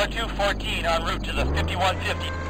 Echo 214 en route to the 5150.